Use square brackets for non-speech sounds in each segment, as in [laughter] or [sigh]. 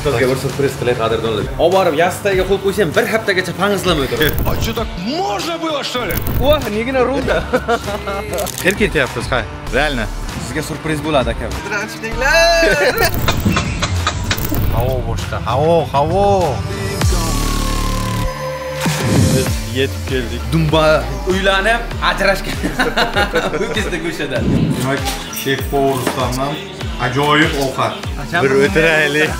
Ustozga bir surpriz qilay qadrdonlar. Olib borib yastagiga qo'yib qo'ysam, bir haftagacha pang'izlamay turadi. А что так можно было, что ли? О, negina rulda. [laughs] Erk ketyapsiz, ha. Realno. Sizga surpriz bo'ladi aka. Qidranchiliklar. [laughs] Havo boshqa. Havo, havo. Biz yetib keldik. Dumba uylanib, ajrashgan. [laughs] O'kizda go'shadan. Demak, chef Rustamdan Ajoyib ovqat. [laughs] Bir o'tiraylik.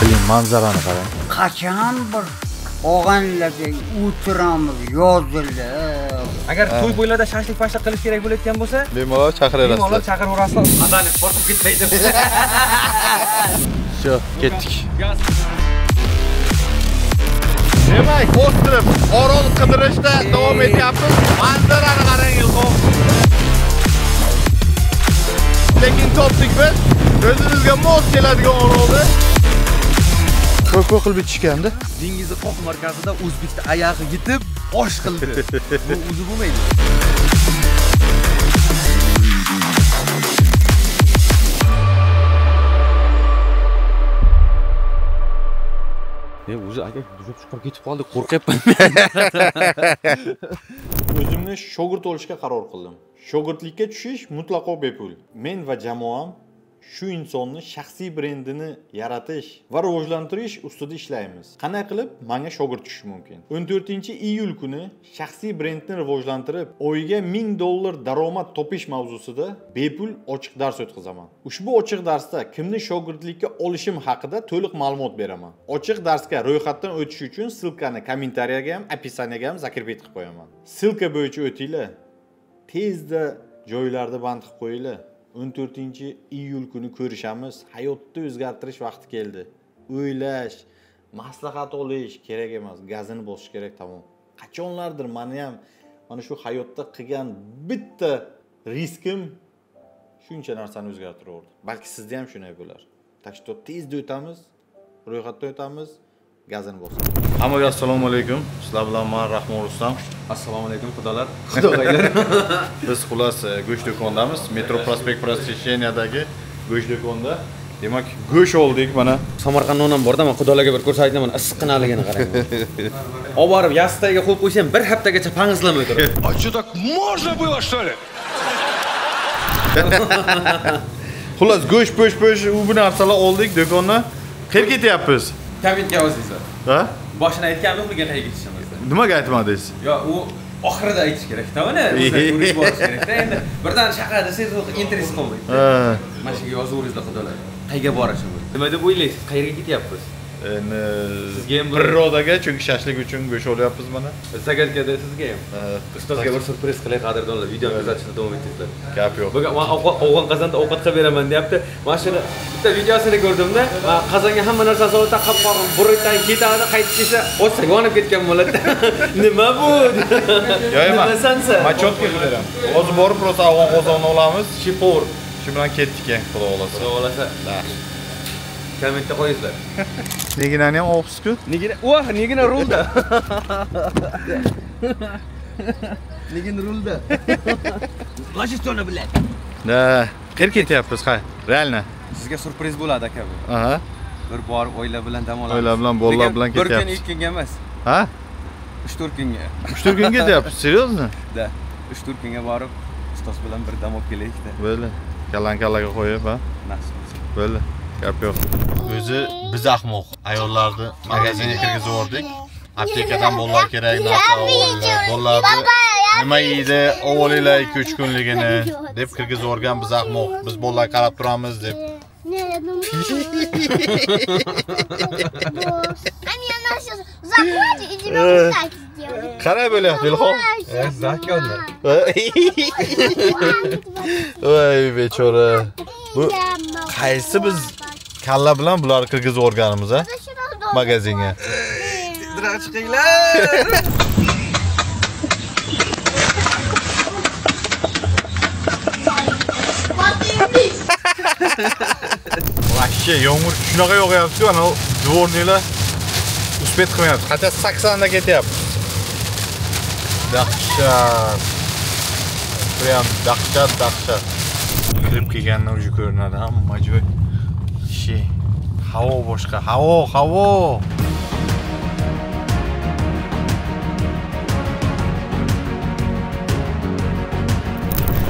Biling manzarani qarang. Qachon bir og'anlarga o'tiramiz, yozildi. Agar to'y bo'ylarda shashlik pashlik qilish kerak bo'layotgan bo'lsa, bemalol chaqiraverasiz. Bemalol chaqiraverasiz. Madaniyat qo'rqib ketmaydi. [laughs] [laughs] Shu, ketdik. demak o'stirib orol qidirishda davom etyapmiz. Manzarani qarang ilhom lekin topdik biz o'zimizga mos keladigan orolni. Ko'p qilib ichishganda dengizni qoq markazida o'zbekni oyog'i yetib osh qildi. [laughs] Bu o'zi bo'lmaydi. men o'zi aka buzib chiqib ketib qoldi qo'rqyapman o'zimni shogird olishga qaror qildim shogirdlikka tushish mutlaqo bepul. Men va jamoam shu insonni shaxsiy brendini yaratish va rivojlantirish ustida ishlaymiz. Qanday qilib? Manga shogird tushishi mumkin. 14 iyul kuni shaxsiy brendni rivojlantirib oyiga 1000 dollar daromad topish mavzusida bepul ochiq dars o'tkazaman. Ushbu ochiq darsda kimni shogirdlikka olishim haqida to'liq ma'lumot beraman. Ochiq darsga ro'yxatdan o'tish uchun ssilkani kommentariyaga ham описаниyaga ham закрепить qilib qo'yaman. Ssilka bo'yicha o'tinglar. Tezda joylarni band qilib qo'yinglar. o'n to'rtinchi iyul kuni ko'rishamiz. Hayotni o'zgartirish vaqti keldi. O'ylash maslahat olish kerak emas. Gazini bosish kerak tamom. Qachonlardir mani ham mana shu hayotda qilgan bitta riskim shuncha narsani o'zgartiraverdi. Balki sizda ham shunday bo'lar. Так что tezda o'tamiz ro'yxatdan o'tamiz. gazini bo'lsin. Hammaga assalomu alaykum. Sizlar bilan man rahmon rustam. Assalomu alaykum kudalar. [laughs] xudoylar biz xullas e, go'sht do'kondamiz. Metro prospekt просвещениядagi go'sht do'konda. Demak go'sht oldik mana. Samarqand non ham borda man xudolarga bir ko'rsatdim mana issiqqinaligini qarang. [laughs] Olib borib yastagiga kul qo'ysam bir haftagacha pang'izlamay [laughs] turadi а что так можно было что ли? Xullas go'sht po'sh po'sh u bu narsalar oldik do'konni qayerga ketyapmiz. kommentga yozingizlar a boshini aytganmiz ularga qayerga ketishimizni nimaga aytmadingiz yo'q u oxirida aytish kerakda uni. O'zi [laughs] borish kerakda endi birdan chaqa desangiz interes qilmaydi mana shu yerga yozaveringizlar xudolar. Qayerga borishimiz? Nima deb o'ylaysiz? Qayerga ketyapmiz? endi sizga ham chunki shashlik uchun go'sht olyapmiz mana. Bizak sizga ham ustozga bir surpriz qilay qadrdonlar videoni kuzatishni davom ettinglar gap yo'q. Bugun afg'on qazonda ovqat qilib beraman deyapti. Mana shuni bitta videosini ko'rdimda qozonga hamma narsa solsa qopqog'i burridan ketadi qaytib kelsa otsa yonib ketgan bo'ladi. [laughs] Nima bu? Yo'q emas man четко qilib beraman. Hozir borib просто afg'on qozonni olamiz. Shipor shu bilan ketdik endi xudo xohlasa. Xudo xohlasa. kommentda qo'yinglar neginani ham olibsizku nigina o nigina rulda. Nigina rulda. Ложиться блядь да qayerga ketyapmiz ha реально sizga surpriz bo'ladi aka bu. Aha. Bir bor oila bilan dam olamiz. Oila bilan bolalar bilan ketyapmiz bir kun ikki kunga emas. Ha? Uch to'rt kunga. Uch to'rt kunga ketyapmiz серьезно да uch to'rt kunga borib ustoz bilan bir dam olib kelaylikda bo'ldi. Kalani kallaga qo'yib ha? Nasib bo'ldi. gap yo'q o'zi biz ahmoq ayollarni magazinga kirgizib yubordik aptekadan bolalar kerak narsa olinglar bolalarni nima yeydi olinglar ikki uch kunligini deb kirgizib yuborgan biz ahmoq biz bolalar qarab turamiz deb Qarab bo'lyapti Ilhom. Zakonda. Voy bechora. Bu qaysi biz kalla bilan bularni kirgizib o'rganimiz-a. magazinga. tezroq chiqinglar. [laughs] Вообще yomg'ir shunaqa yog'yaptiku anavi дворныйlar успеть qilmayapti. Хотя saksonda ketyapti? Dahshat. Прям dahshat dahshat. Kirib kelganda уже ko'rinadi hamma joy. Şey havo boshqa havo havo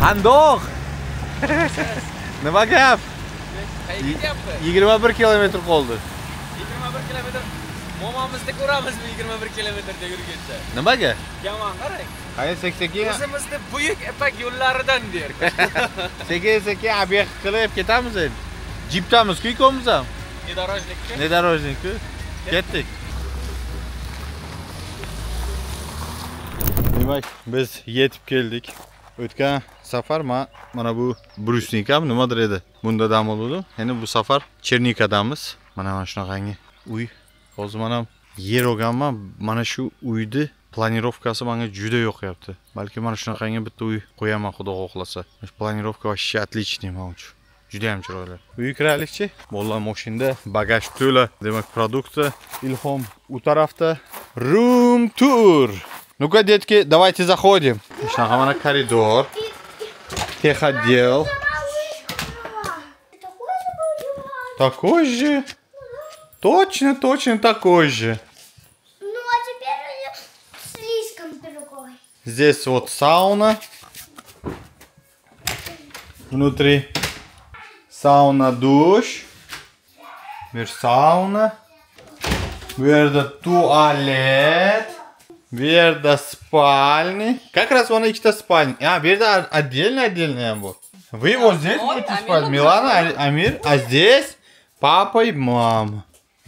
qandoq nima gap yigirma bir kilometr qoldi yigirma bir kilometr momomizni ko'ramizmi yigirma bir kilometrda yurguncha nimaga yomon qarang qani sekin sekin o'zimizni buyuk ipak yo'llaridan der sekin sekin объект qilib ketamiz endi jipdamizku ikkovimiz ham nedorожникka Nedorожникku. Ketdik. Demak, biz yetib keldik. O'tgan safar men mana bu brusnikam nimadir edi. Bunda dam oldim. Endi bu safar Chernikadamiz. Mana mana shunaqangi uy. Hozir men ham yer olganman. Mana shu uyni planirovkasi menga juda yoqyapti. Balki mana shunaqangi bitta uy qo'yaman xudo xohlasa. Planirovka вообще отличный men uchun. Juda ham chiroyli. Uyga kiraylikchi. Bo'lgan mashinada bagaj to'la. Demak, produkti Ilhom u tarafda. Room tour. Ну-ка, детки, давайте заходим. Shunaqa mana koridor. Техотдел. Такой же. Точно, точно такой же. Ну, а теперь уже слишком другой. Здесь вот сауна. Внутри сауна, душ. Bir sauna. Tualet. Bu yerda спальни. Как раз вон ikkita спальни. А, yerda отдельно отдельно bu. Вы вот здесь будете спать, Милана, Ами- Амир, а здесь папа и мама.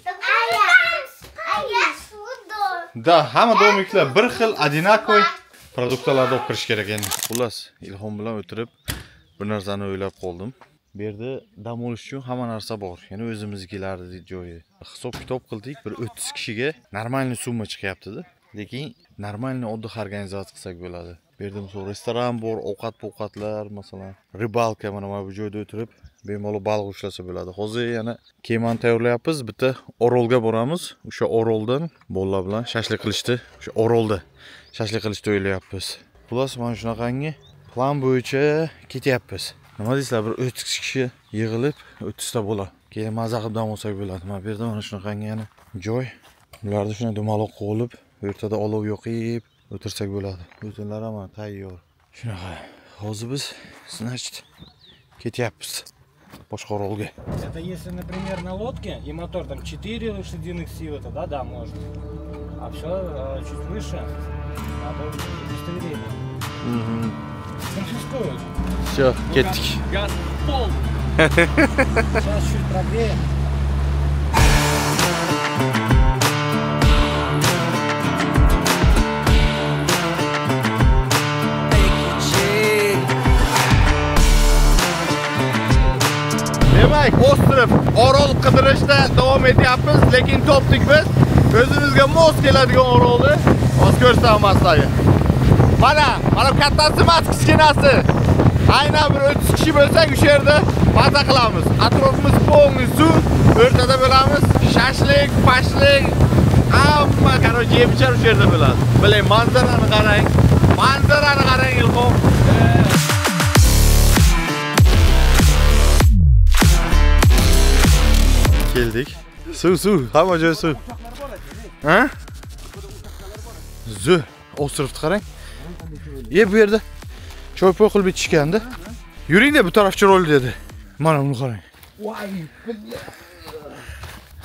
А я? А я сюда. Да, hamma domiklar bir xil одинаковый olib kirish kerak endi. Xullas, Ilhom bilan o'tirib bir narsani o'ylab qoldim. Bu yerda dam olish uchun hamma narsa bor. Ya'ni o'zimiznikilarni joyi. Hisob kitob qildik, bir 30 kishiga нормальный summa chiqyapti-da. Lekin нормальный отдых organizatsiya qilsak bo'ladi. Bu yerda misol restoran bor, ovqat ovqatlar, masalan, ribalka mana mana bu joyda o'tirib bemalol baliq ushlasa bo'ladi. Hozir yana kemani tayyorlayapmiz. Bitta Orolga boramiz. O'sha Oroldan bolalar bilan shashlik qilishdi. O'sha Orolda shashlik qilishni o'ylayapmiz. Xullas, mana shunaqangi plan bo'yicha ketyapmiz. Nima deysizlar, bir 30 kishi yig'ilib 30 ta bola. Keyin maza qilib dam olsak bo'ladi. Mana bu yerda mana shunaqangi yana joy. Ularni shunday dumaloq qo'yib, o'rtada olov yoqib o'tirsak bo'ladi. O'tinlar ham tayyor. Shunaqa. Hozir biz, значит, ketyapmiz. Boshqa orolga. Это если, например, на лодке и мотор там 4 лошадиных силы, тогда да, можно. А все чуть выше, надо удостоверение. Конфискуют. Все, ketdik. gaz pol Сейчас чуть прогреем. Demak, ostrov orol qidirishda davom etyapmiz, lekin topdik biz. O'zimizga mos keladigan orolni hozir ko'rsataman sizlarga. Mana, mana bu kattasi emas, kichkinasi. Aynan bir 30 kishi bo'lsak, o'sha yerda maza qilamiz. Atrofimiz полный suv, o'rtada bo'lamiz. Shashlik, pashlik, hamma, короче, yeb ichar o'sha yerda bo'ladi. Biling, manzarani qarang. Manzarani qarang, Ilhom. keldik. Suv, suv, hamma joy suv. Ha? Zu, ostrovni qarang. e bu yerda choy poy qilib ichishganda. Yuring-da bu taraf chiroyli dedi. Mana buni qarang.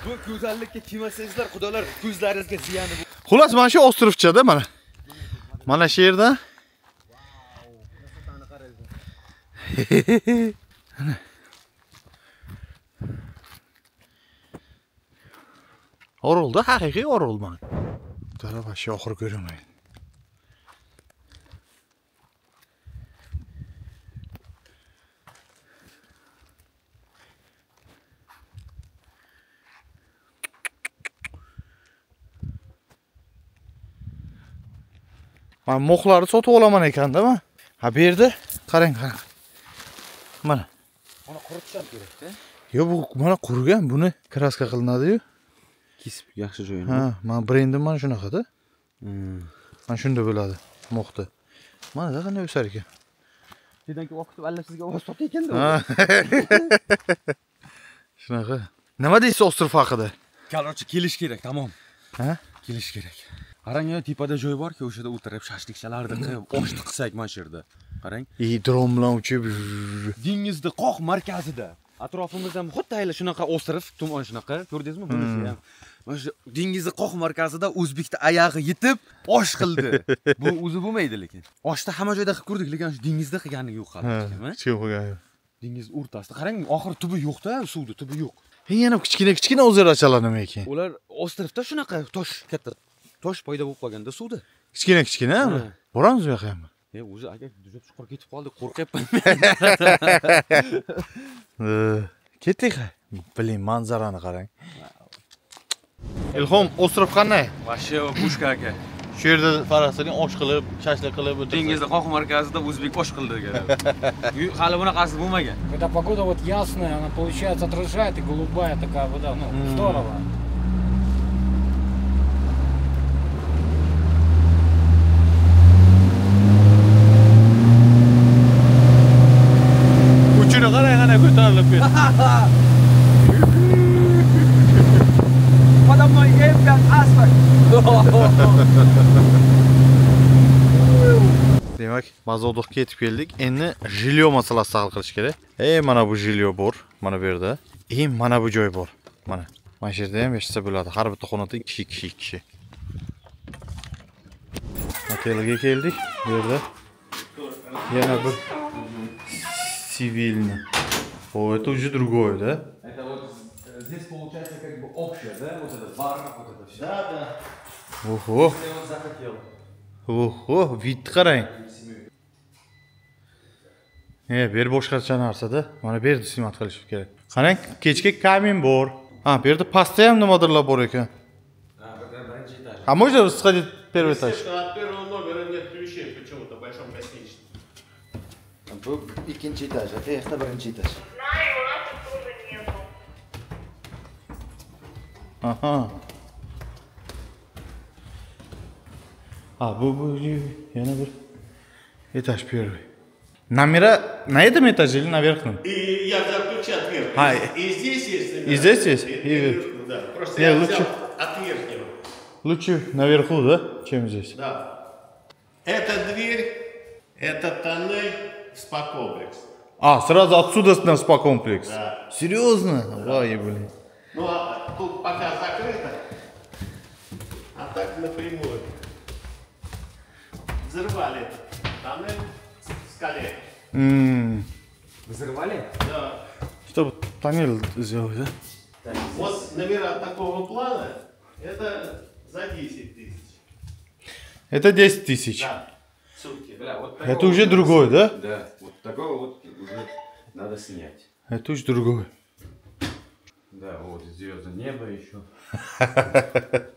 bu go'zallikka kelmasangizlar xudolar ko'zlaringizga ziyoni bu Xullas mana shu ostrovchada mana. Mana shu yerda Orolda haqiqiy orol mana. Taraf shu oxiri ko'rinmaydi. Men mo'xlarni sotib olaman ekanda men. Ha bu yerda qarang, qarang. Mana. uni quritisham kerakda Yo bu mana qurigan, buni kraska qilinadi-yu. kesib yaxshi joyini Ha, men brendim mana shunaqada. Mana shunda bo'ladi mo'xda. Mana da qanday o'sar ekan. chetdan kelib o'qitib alla sizga ovoz sotayotganda Ha. [laughs] shunaqa nima deysiz ostrov haqida короче kelish kerak tamom Ha? kelish kerak qarang tepada joy borki o'shada o'tirib shashlikchalarni qilib oshni qilsak mana shu yerda. Qarang. И dron bilan uchib. Dengizni qoq markazida. Atrofimizda ham xuddi ayla shunaqa ostrov tuman shunaqa ko'rdingizmi bunisi ham mana shu dengizni qoq markazida o'zbekni oyog'i yetib osh qildi. [laughs] Bu o'zi bo'lmaydi lekin. Oshni hamma joyda qilib ko'rdik lekin shu dengizda qilgani yo'q hali yo'q. dengiz o'rtasida. Qarang oxiri tubi yo'qda suvni tubi yo'q. Yana kichkina kichkina ozerachalar nima ekan ular ostrovda shunaqa tosh katta tosh paydo bo'lib qolganda suvda. Kichkina kichkina boramiz u yoqqa ham e o'zi aka juda chuqur ketib qoldik qo'rqyapman. [laughs] Ketdik ha. biling manzarani qarang. Ilhom ostrov qanday? Вообще pushka aka. Shu yerda farasini osh qilib shashlik qilib dengizni qoq markazida o'zbek osh qildi hali bunaqasi bo'lmagan. Когда погода вот ясная, она получается отражает и голубая такая вода, ну, здорово. bir. Adam neue Gelbwert, Asfalt. Demak, baza odoqqa yetib keldik. Endi jilyo masalasida hal qilish kerak. Ey, mana bu jilyo bor, mana bu yerda. Ey, mana bu joy bor. Mana. Mana shu yerda ham yashasa bo'ladi. Har bitta xonada 2 kishi, 2 kishi. Otelga keldik. Yana bir sivilni о это уже другое да Это вот э, здесь получается как бы общее, да? Вот этот бар, вот это все. Да, да. ого Я вот захотел. ого e bu yer boshqacha narsada mana bu yerda xizmat qilish kerak qarang kechki kamin bor ha bu yerda pastda ham nimadirlar bor ekan а можно сходить первый этаж От первого номера нет ключей почему-то в большом гостиничном. bu ikkinchi etaj bu yoqda birinchi etaj aha ha bu bu yana bir этаж первый номера на этом этаже или на верхнем И я взял ключи от верхнего. А, и, здесь есть номера. и здесь есть? И, И- и вверху, да. Просто Не, я лучше- взял от верхнего. лучше наверху да чем здесь Да. Эта дверь, это тоннель в спа-комплекс. А, сразу отсюда на спа-комплекс? Да. Серьезно? Ой, блин. Ну а тут пока закрыто, а так напрямую. Взорвали этот тоннель в скале. М, Взрывали? Да. Чтобы тоннель сделать, да? Вот номера такого плана, это за 10 тысяч. Это 10 тысяч. Да. Сутки. Бля, вот Это уже другой, да? Да, вот такого вот уже надо снять. Это уже другой. Да, вот звезды неба еще. [laughs]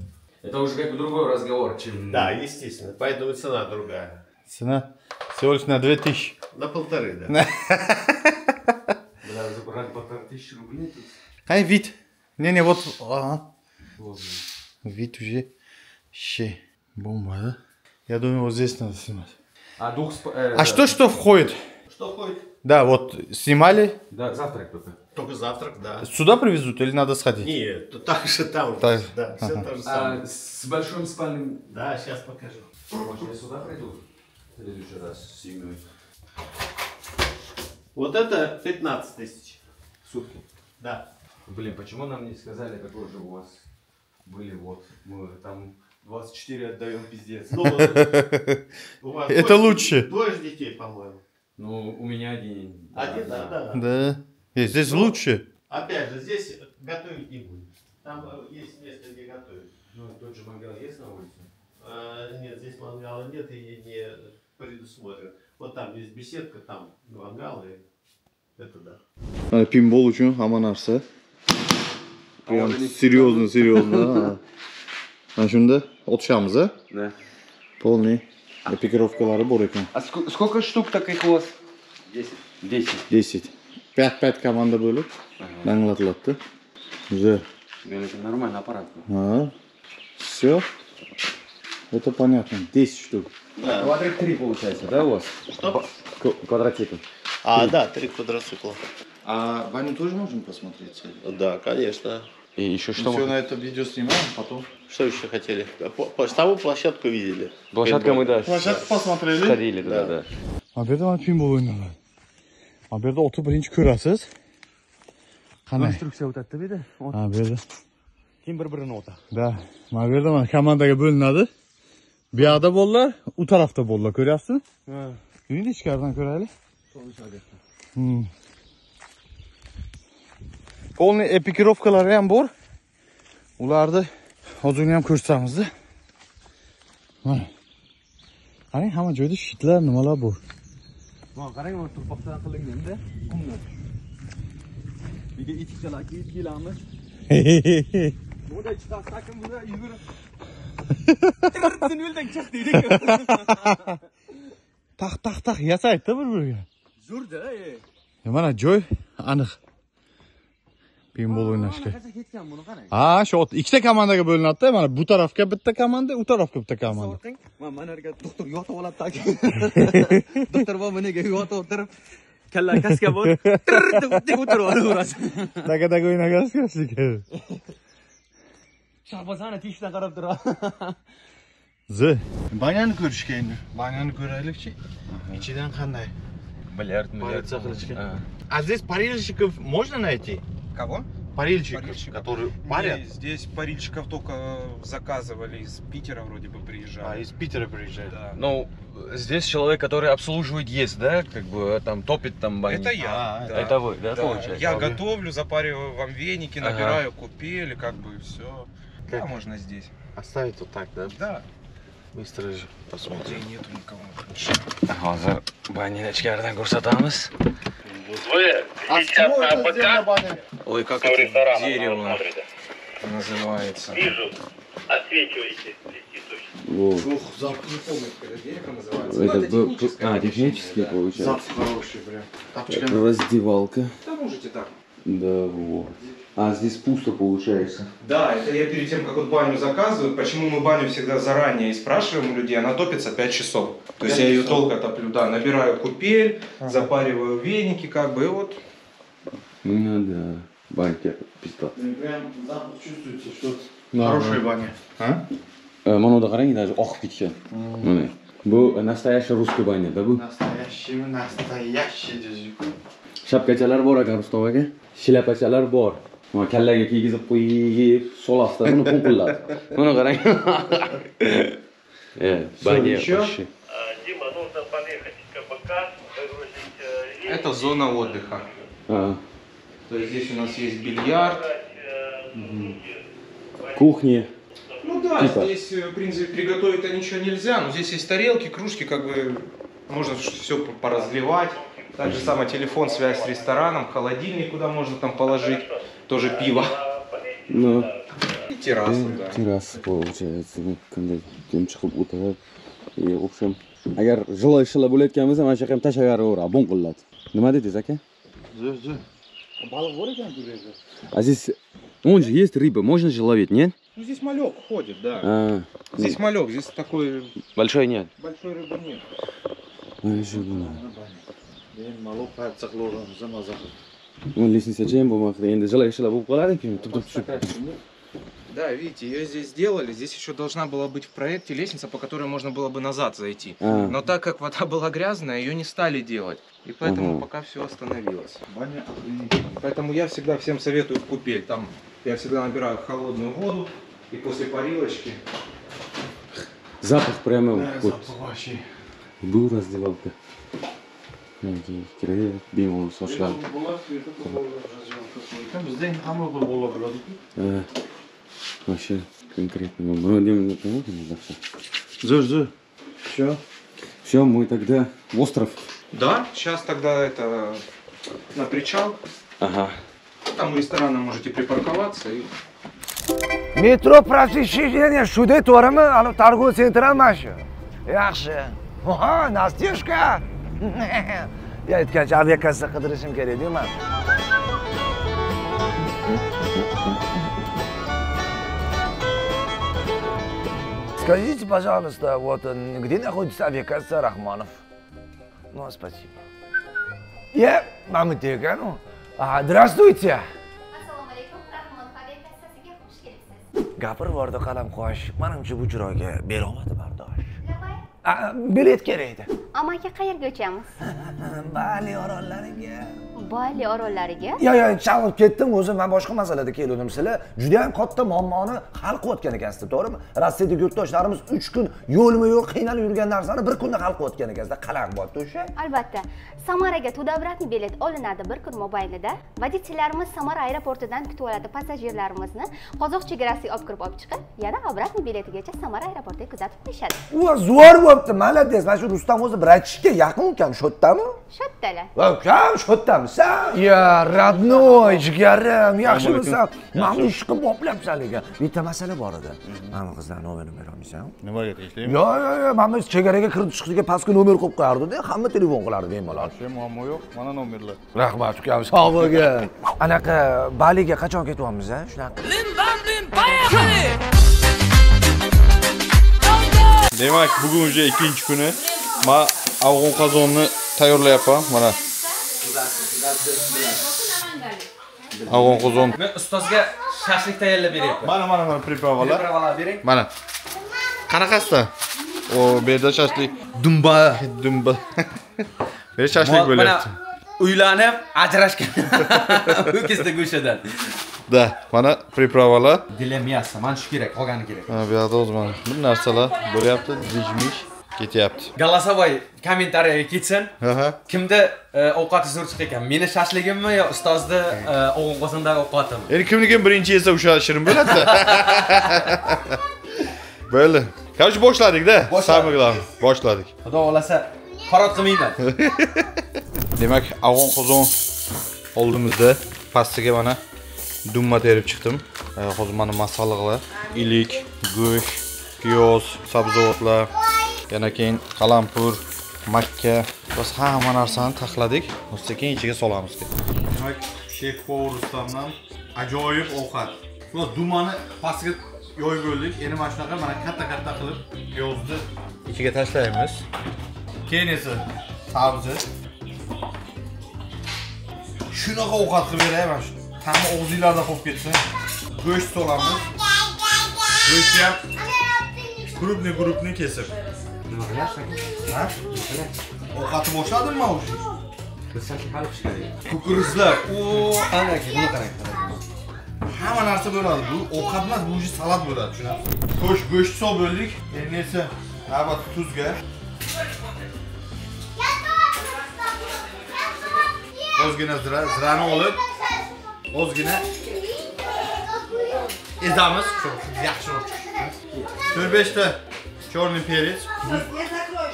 Это уже как бы другой разговор, чем... Да, естественно. Поэтому цена другая. Цена всего лишь на 2000. На полторы, да. Бля, забрать полторы тысячи рублей тут. Ай, вид. Не-не, вот. ага. Вид уже. Ще. Бомба, да? Я думаю, вот здесь надо снимать. А дух... э, А да. что, что входит? Что ходит? Да, вот снимали. Да, завтрак только. Только завтрак, да. Сюда привезут или надо сходить? Нет, то так же там. Так. Да, все Ага. то же самое. А с большим спальным... Да, сейчас покажу. Может, я сюда приду? В следующий раз с семьей. Вот это 15 тысяч. Сутки. Да. Блин, почему нам не сказали, какой же у вас были вот? Мы там 24 отдаем пиздец. Ну, [laughs] Это лучше. Двое же детей, по-моему. Ну, у меня один. Один, да, да. И здесь лучше. Опять же, здесь готовить не будем. Там э, есть место, где готовить. Ну, тот же мангал есть на улице? А, нет, здесь мангала нет и не предусмотрен. Вот там есть беседка, там мангал и это да. Mana pinball uchun hamma narsa. Прям серьезно, серьезно. Mana shunda otishamiz, a? Да. Полный bor ekan. А сколько штук таких у вас? 10. 10. 10. 5-5 komanda bo'lib danglatiladi. Уже. Это нормальный аппарат. А. Все. Это понятно. 10 штук. Квадрик 3 получается, да, у вас? Что? Квадроцикл. А, да, три квадроцикла. А баню тоже можем посмотреть? Да, конечно. И еще Все на это видео снимаем, потом. Что еще хотели? Саму площадку видели. Площадка мы, да, Площадку посмотрели. сходили туда, да. mana bu yerda mana pinball Ha bu yerda 31 ko'rasiz. Qanday instruksiya o'tadida bu yerda. Ha bu yerda. Keyin bir-birini o'tadi. Da, mana bu yerda mana komandaga bo'linadi. Bu yoqda bolalar, u tarafda bolalar, ko'ryapsizmi? Ha. Endi ichkaridan ko'raylik. Hmm. Polni epikirovkalari ham bor. Ularni hozirgina ham ko'rsatamiz-da. Mana. Qani hamma joyda shitlar, nimalar bor. Mana qarang, mana turpoqdan qilinganda. Qumdan. Biga etikchalar kiyib kelamiz. [laughs] Bunda chiqasiz, takim bunda yugurib. Yo'ldan chiq deydi. taq taq taq yasaydida bir biriga Zo'rda, e. mana joy aniq pinball o'ynashga ha shu ot- ikkita komandaga bo'linadida mana bu tarafga bitta komanda u tarafga bitta komanda. Mana yerga doktor yotib oladi taki. [laughs] Doktor bor meniga yotib o'tirib kalla kaska bor. Deb o'tirib olaverasiz. taka taka o'ynagasizga Shahbozani teshikdan qarab turadi. [laughs] z Banyani ko'rishga endi. Banyani ko'raylikchi. Ichidan qanday? Qilishga. А здесь парильщиков можно найти? Кого? Парильщиков, Парильщиков? которые парят. Не, здесь парильщиков только заказывали из Питера вроде бы А, приезжали. из Питера приезжают. Да. Ну, здесь человек, который обслуживает есть, да? Как бы там топит там баню. Это я. А, да. Это вы, да, Да, получается? Я А вы? готовлю, запариваю вам веники, Ага. набираю купели, как бы все. Да, Как? можно здесь. Оставить вот так, да? Да. Быстро же посмотрим. Внутри нету никого. Вы а сейчас на АПК? Ой, как это ресторана, дерево называется. Вижу, освечиваете. Во. Фух, запах не помню, как дерево называется. Ну, это, ну, это техническое. А, техническое да. получается. Запах хороший, бля. Раздевалка. Да можете так. Да, вот. А здесь пусто получается. Да, это я перед тем, как вот баню заказываю, почему мы баню всегда заранее и спрашиваем у людей, она топится 5 часов. То есть я ее долго топлю, да, набираю купель, запариваю веники, как бы, и вот. Ну да. Банька пизда. Прям запах чувствуете, что Да, хорошая баня. А? Mana bunda qarang, даже oqib ketgan. Mana. Bu настоящая русская баня, да bu? Настоящий, настоящий дежик. Shapkachalar bor ekan Rustam aka. Shlapachalar bor. Kallaga kiygizib qo'yib, solasida buni qunqilladi. Buni qarang. Это зона отдыха. А, То есть здесь у нас есть бильярд. кухня. Ну да, Типа? здесь, э, в принципе, приготовить-то ничего нельзя, но здесь есть тарелки, кружки, как бы можно все поразливать. Так же самое телефон, связь с рестораном, холодильник, куда можно там положить, тоже пиво. Ну, И терраса, да. terrasa получается. Qanday chiqib в общем, agar jilay ishlar bo'layotgan bo'lsa, mana shu yoqqa ham tashlayveraveradi, bon qiladi. Nima dedingiz aka? Зö, зö. А здесь он же есть рыба, можно же ловить, нет? Ну здесь малек ходит, да. А, Здесь малек, здесь такой большой нет. большой рыбы нет. Bo'lmoqda. Endi jilay ishlar bo'lib qoladi keyin tup tup tushib. Да, видите, ее здесь сделали. Здесь еще должна была быть в проекте лестница, по которой можно было бы назад зайти. А, Но так как вода была грязная, ее не стали делать. И поэтому Ага. пока все остановилось. Баня. Поэтому я всегда всем советую купель. Там я всегда набираю холодную воду и после парилочки. запах прямо Да, вот. запах вообще. Bu razdevалка. Kirib, bemalol sochlar. Bizda hamma bir bola bo'ladi-ku. Ha. Вообще конкретно. Buni deyman, yaxshi. Зö, зö. Всё. Все, мы тогда в остров. Да, сейчас тогда это на причал. Ага. Там у ресторана можете припарковаться и metro просвещение shuda to'g'rimi ani торговый ham mana shu yaxshi ha настежка [laughs] я aytgancha aviakassa qidirishim kerak edi man Скажите, пожалуйста, вот где находится авиакасса Рахманов? Ну, спасибо. Я, ekanu. А, Здравствуйте. Gapirib yubordi qalamqosh. Menimcha bu chiroyga berolmadi bardosh. Bilet kerak edi. Amaki qayerga uchamiz [laughs] Bali orollariga. Bali orollariga Yo, yo, chalib ketdim. O'zim men boshqa masalada kelgandim. Sizlar juda ham katta muammoni hal qilayotgan ekansizlar, to'g'rimi? Rossiyadagi yurtdoshlarimiz 3 kun yo'lma yo'l qiynalib yurgan narsani bir kunda hal qilayotgan ekansizlar. Qanaqa bo'lyapti o'sha? albatta samaraga tudobratni bilet olinadi bir kun mobaynida водительlarimiz samara aeroportidan kutib oladi passajirlarimizni qozoq chegarasiga olib kirib olib chiqib yana обратный biletigacha samara aeroportiga kuzatib qo'yishadi Uva zo'r bo'pti, молодец. Mana shu Rustam o'zi bratishga yaqin ukam, shodtami? shoddalar Ukam shodtamisan? Ya, родной, jigarim, yaxshimisan? Mana bu ish qilib boplabsan lekin. Bitta masala bor edi. Mana qizlar nomerini bera olmaysan? Nimaga tegishlaymi? Yo, yo, yo, mana biz chegaraga kirib chiqishga pastga nomer qo'yib qo'yardi-da, hamma telefon qilardi bemalol. Muammo yo'q. Mana nomerlar. Rahmat ukam, sog' bo'lgin. Anaqa Baliga qachon ketyapmiz, a? Shunaqa. Demak, bugun уже ikkinchi kuni. Men afg'on qozonni tayyorlayapman. Mana. Afg'on qozon. Men ustozga shashlik tayyorlab beryapman. Mana mana mana pripravalar. Pripravalar bering. Mana. Qanaqasida? O, bu yerda shashlik, Dumba. dumba. Bu shashlik bo'lyapti. uylanib ajrashgan. [laughs] Ho'kizda go'shadan. Da, mana pripravalar. Dilim yassa, mana shu kerak, qolgani kerak. Ha, bu yoqda o'zi mana bir narsalar bo'lyapti, dijmish ketyapti. Голосовой kommentariyaga ketsin. Kimda e, ovqati zo'r chiqar ekan? Meni shashligimmi yo ustozni e, o'g'il qozondagi ovqatimi? Endi kimniki birinchi yesa o'sha shirin bo'ladi. [laughs] Bo'ldi. Короче, boshladik-da. Boshladik. Samый главный, boshladik. Xudo xolasa farod qilmayman. [laughs] Demak, afg'on qozon oldimizda. Pastiga mana dumma terib chiqdim. E, Hozir mana masalliqlar, ilik, go'sht, piyoz, sabzavotlar, yana keyin qalampur, makka, biz hamma narsani taxladik. Sekin ichiga solamiz. Demak, shef povur Rustamdan ajoyib ovqat. Dumani pastiga yoyib bo'ldik. Endi mana shunaqa mana katta-katta qilib piyozni ichiga tashlaymiz. Keyin esa sabzi. Shunaqa ovqat qilib beray mana shu. Hamma og'zinglarda qolib ketsin. Go'sht solamiz. Go'shtni ham krupni krupni kesib. Nima qilasizlar? Ha? Ovqatni boshladimmi o'sha? Biz shashlik hal qilish kerak. Kukuruzlar. O, ana buni qarang. Hamma narsa bo'ladi. Bu ovqat emas, bu уже salat bo'ladi, tushunasiz? Xo'sh, go'sht solib bo'ldik. Endi esa navbat tuzga. Ozgina zira, zirani olib, ozgina ezamiz. Yaxshiroq chiqsin. 4-5 ta черный перец.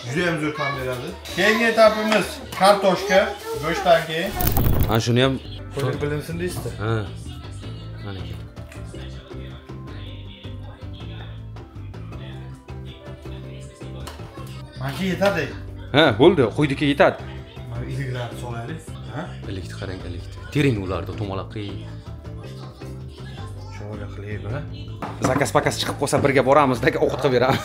Juda ham zo'r ta'm beradi. Keyingi etapimiz kartoshka, go'shtdan keyin. Ana shuni ham Qo'yib bilinsin deysizda. ha. Mana. Manki yetadi. Ha, bo'ldi, qo'ydiki yetadi. Mana iliklarni solaylik. Ha? Ilikni qarang, ilikni. Tering ularni to'malaq qilib, ha? Zakas pakas chiqib qolsa birga boramizda, ovqat qilib beramiz.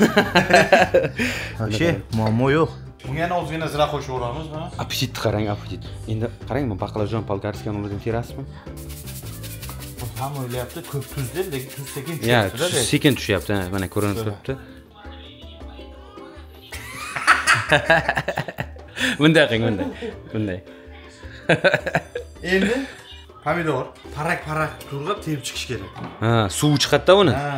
She, muammo yo'q. Bunga yana ozgina zira qo'shib yuboramiz, mana. Apetitni qarang, apetit. Endi qarang, bu baqlajon bolgarskiy ulardan terasizmi? Hamma o'ylayapti, ko'p tuz deb, lekin tuz sekin Ya, tushyapti-da. sekin tushyapti, mana ko'rinib turibdi. Bunday qiling, bunday. Bunday. Endi pomidor parak-parak turg'ab terib chiqish kerak. Ha, suv chiqadi-da uni. Ha.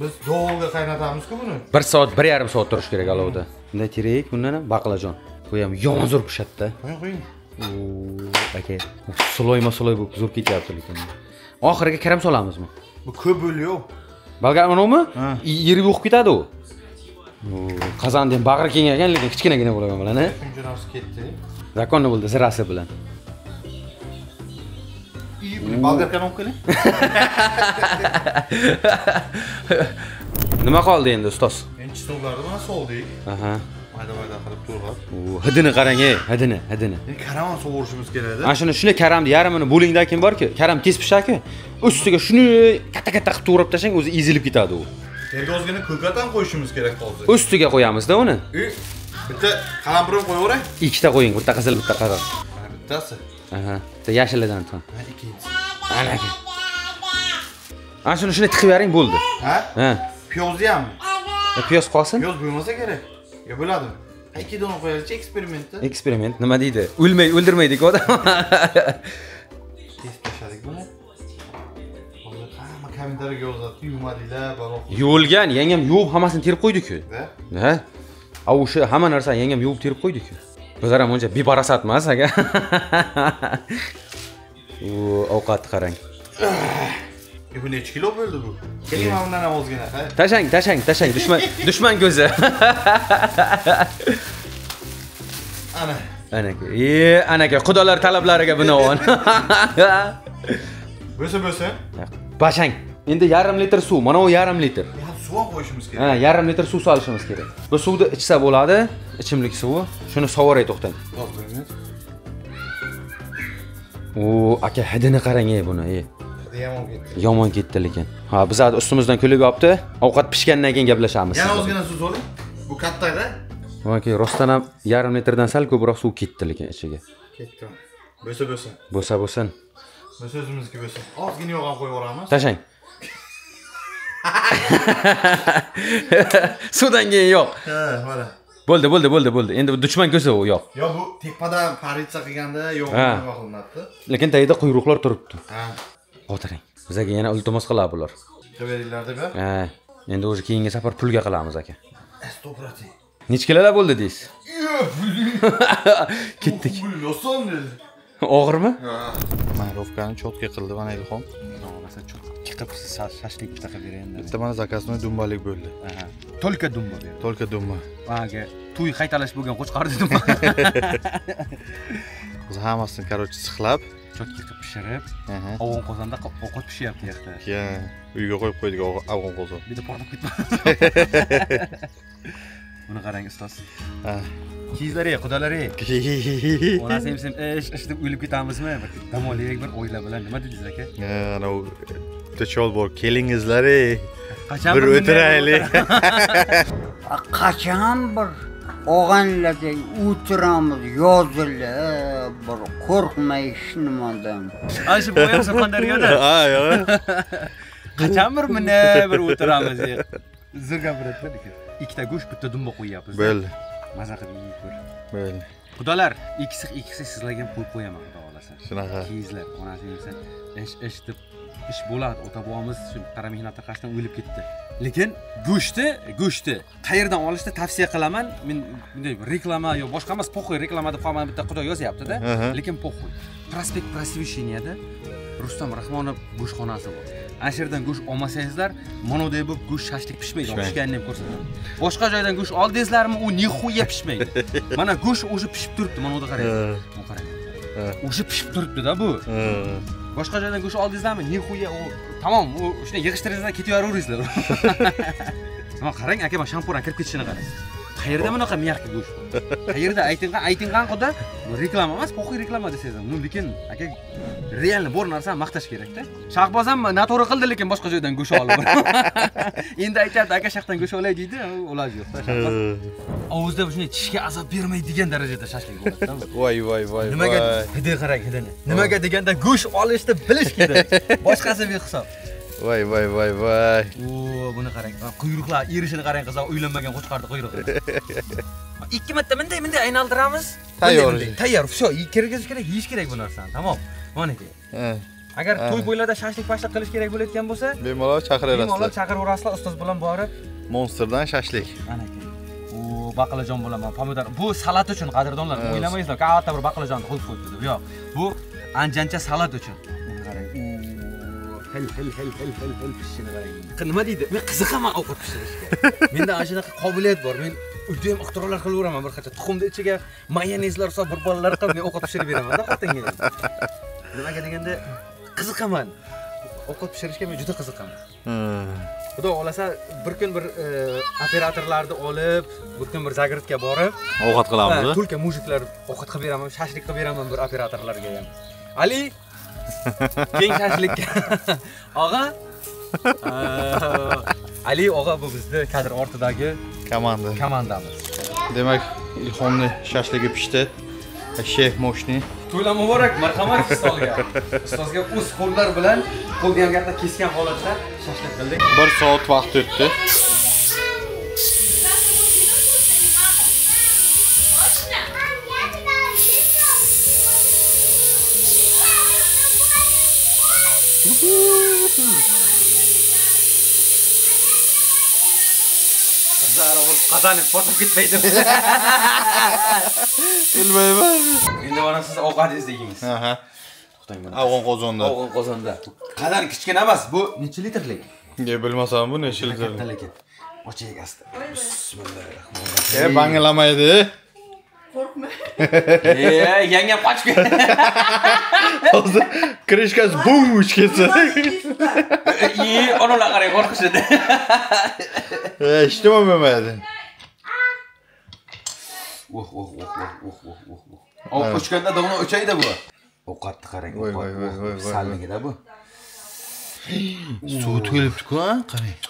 Biz dolga qaynatamiz-ku buni. 1 soat, 1,5 soat turish kerak olovda. Bunday terak, bundan ham baqlajon. Bu ham yomon zo'r pishadi-da. Qo'ying, qo'ying. Aka. Suloyma-suloy bo'lib zo'r ketyapti lekin. Oxiriga karam solamizmi? Bu ko'p yo'q. Bolgar manavmi? Ha. Yeri yo'q ketadi u. Qozonni ham bag'ri keng ekan, lekin kichkinagina bo'lgan bilan? Shuncha narsa ketdi. Zakonni bo'ldi zirasi bilan. И bolgarkani olib keling. [laughs] Nima qoldi endi ustoz? Endi stovlarni mana soldik. Aha. Mayda-mayda qilib to'g'rab. Hidini qarang, ey, hidini, hidini. Endi karavan sovurishimiz kerak-da. Ana shuni shuni karamni yarmini bo'lingdan keyin borki, karam tez pishadi. Ustiga shuni katta-katta qilib to'g'rab tashlang, o'zi ezilib ketadi u. Yerga ozgina ko'kat ham qo'yishimiz kerak hozir. Ustiga qo'yamizda uni. E, Bitta qalampirim qo'yaveray. ikkita qo'ying bitta qizil bitta qora Bittasi. aha bitta yashilidan tam Ha, ikkinchisi. ana aka ana shuni shuni tiqib bering bo'ldi Ha? ha Piyozni ham. E, piyoz qolsin Piyoz bo'lmasa kerak. Yo bo'ladimi? Ikki dona qo'yaylik eksperimentda. eksperiment nima deydi o'lmay o'ldirmaydiku odam [laughs] Test tashladik buni. Hamma kommentariyaga yozadi, yumadinglar, balo. yuvilgan yangam yuvib hammasini terib qo'ydiku ha a o'sha hamma narsani yangam yuvib terib qo'ydiku bizlar ham uncha bebarasat emas aka u ovqatni qarang E bu necha kilo bo'ldi bu? Keling mana bundan ham ozgina, ha? tashlang tashlang tashlang dushman dushman ko'zi Ana. anaka e anaka xudolar talablariga binoan Bo'lsa bo'lsa. bashang endi yarim litr suv mana u yarim litr Ya suv ham qo'yishimiz ha kerak. yarim litr suv solishimiz kerak bu suvni ichsa bo'ladi ichimlik suvi shuni sovuray to'xtang u aka hidini qarang ey buni ey olib ketdi. yomon ketdi lekin ha bizlar ustimizdan kulib yopti ovqat pishgandan keyin gaplashamiz Yana ozgina suv soling. Bu katta-da. aka rostdan ham yarim litrdan sal ko'proq suv ketdi lekin ichiga Ketdi. Bo'lsa bo'lsa. bo'lsa bo'lsin Bo'lsa o'zimizniki bo'lsin. Ozgina yog' ham qo'yib yuboramiz. tashlang [laughs] suvdan keyin yo'q Ha, mana. bo'ldi bo'ldi bo'ldi bo'ldi endi bu dushman ko'sa u yo'q Yo bu tepadan politsiya qilganda yo'q Ha. nima qilinadi. lekin tagida quyruqlar turibdi Ha. o'tiring bizga yana iltimos qiladi bular Qilib deb. ha endi o'zi keyingi safar pulga qilamiz aka 100%. nechi kilolar bo'ldi deysiz [laughs] ketdik og'irmi Mayrovkani chotka qildi mana ilhom. Qilib shashlik qilib bering Bitta mana zakaznoy dumbalik bo'ldi. только dumba Только dumba. aga to'y qaytalash bo'lgan qo'chqorni dumba. [laughs] Biz hammasini, короче, sixlab, chotka qilib pishirib ovun qozonda ovqat pishyapti u yoqda Keyin uyga qo'yib qo'ydik afg'on qozon. bitta portlab ketdi. [laughs] Buni qarang ustoz. Ha. kiyizlar ey xudolar ey [laughs] onasi ham sen ish ish deb o'ylab ketamizmi? Bir dam olaylik bir o'ylar bilan. Nima dedingiz aka? Ha, Ana u bitta chol bor, kelingizlar ey. qachon Bir o'tiraylik. [laughs] qachon bir og'anlardek o'tiramiz yozilib bir qo'rqmay hech nimadan ana shu boya surxondaryoda Ha, [laughs] yo'q. [laughs] qachon bir buni bir o'tiramiz zo'r gapiradilar lekin ikkita go'sht bitta dumba qo'yyapmiz Bo'ldi. maza qilib yeyib ko'r Bo'ldi. xudolar ikkisi ikkisi sizlarga ham qo'yib qo'yaman xudo xohlasa Shunaqa. kiyizlar onasi desa ish ish deb ish bo'ladi. Ota bobomiz shu qora mehnatda qashdan o'lib ketdi. Lekin go'shtni go'shtni qayerdan olishni tavsiya qilaman? Men bunday reklama yo boshqa emas poxuy reklama deb qolmadi bitta xudo yozyaptida. Lekin poxuy prospekt просвещенияda rustam rahmonov go'shtxonasi bor. Ana shu yerdan go'sht olmasangizlar manodek bo'lib go'sht shashlik pishmaydi pishganini ham ko'rsataman boshqa joydan go'sht oldingizlarmi u nihuya pishmaydi. [laughs] Mana go'sht o'sha pishib turibdi mana bu qarang. Bu qarang. Ha. o'sha pishib turibdida bu. Boshqa joydan go'sht oldingizlarmi? Nihuya u tamom u shunday yig'ishtiringizdan ketaveringizlar [laughs] mana qarang aka mana shampurdan kirib ketishini qarang. Qayerda bunaqa mягкий go'sht [laughs] qayerda? Aytingqan aytingqan quda reklama emas poxuy reklama desangiz ham ну lekin aka реально bor narsani maqtash kerakda shahboz ham noto'g'ri qildi lekin boshqa joydan go'sht olib [laughs] endi aytyapti aka shu yoqdan go'sht olay deydi iloji yo'qda shahboz. [laughs] Ovuzda shunday tishga azob bermaydigan darajada shashlik bo'ladida Voy voy voy. nimaga hidi qarang hidini nimaga deganda go'sht olishni bilish kerak. Boshqasi behisob Voy voy voy voy. o buni qarang. Quyruqlar erishini qarang qizlar uylanmagan qo'chqorni quyrug'i [laughs] ikki marta bunday bunday aylantiramiz. Tayyor. Tayyor. Все kirgizish kerak yeyish kerak bu narsani tamom. Maniki agar to'y bo'ylarda shashlik pashlik qilish kerak bo'layotgan bo'lsa Bemalol bemalol chaqiraverasizlar. chaqiraverasizlar ustoz bilan borib Monsterdan shashlik. anaki baqlajon bo'laman pomidor. Bu salat uchun qadrdonlar Ha. o'ylamaysizlar katta bir baqlajonni qo'yib qo'yibdi deb yo'q bu anjancha salat uchun hil hil hil hil hil hil pishishini qarang. Nima deydi? Men qiziqaman ovqat pishirishga. Menda ana shunaqa qobiliyat bor. Men uyda ham ixtirolar qilaveraman bir qancha. Tuxumni ichiga mayonezlar solib bir bolalar qilib men ovqat pishirib beramanda xotinga nimaga deganda qiziqaman. Ovqat pishirishga men juda qiziqaman. Xudo xohlasa bir kun bir e, operatorlarni olib bir kun bir zagrodga borib Ovqat qilamiz. tulka mujiklar ovqat qilib beraman shashlik qilib beraman bir operatorlarga ham. Ali keng shashlikka. [laughs] Og'a? Ali og'a bu bizni kadr ortidagi Komanda. komandamiz. Demak, ilhomni shashligi pishdi. Shef moshni. To'ylar muborak marhamat ustozga. Ustozga o'z qo'llar bilan qo'lga katta kesgan holatda shashlik qildik. Bir soat vaqt o'tdi qozoni portlab ketmaydi. [laughs] Bilmayman. Endi mana siz ovqatingizni yeymiz afg'on qozonda. Afg'on qozonda. Qadar kichkina emas bu necha litrlik? Bilmasam bu necha litr katta lekin. Ochaylik asta. Bismillahir e bangilamaydi Korkma. Eee yengem kaç gün. [laughs] Olsa kırışkas bum uç. [laughs] İyi onunla karaya korkusun. Eee işte mi Mehmet'in? Uh. Vuh vuh vuh vuh vuh vuh vuh. O evet. uçkanda da onu uçaydı bu. O katlı karang. Voy voy voy voy. Salmigi da bu. Suvi to'yilibdi-ku, qarang.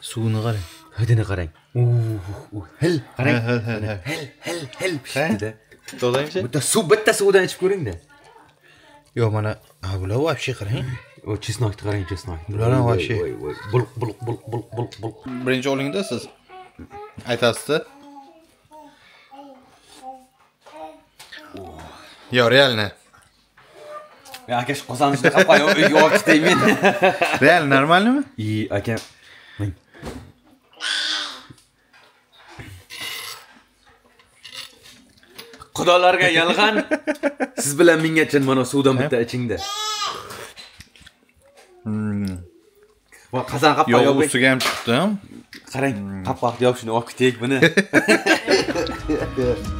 Suvini qarang. Hidini qarang. Hil qarang Hil, hil, hil. hil hil pishdida to'dangchi bitta suv bitta suvdan ichib ko'ringda yo'q mana bular вообще qarang chesnokni qarang chesnok Bular ham вообще. bulq bulq bulq bulq bulq bulq birinchi o'lingda siz aytasizda yo реально aka shu qozonni ichida qolib qo'y uyga olib ketay men реально нормальныйmi и aka xudolarga yalg'an. Siz bilan mingachin mana suvdan bitta ichingda. Va qazan yog' yoping. ustiga ham chiqdi qarang qapqoqni yopishni olib ketaylik buni [laughs] [laughs]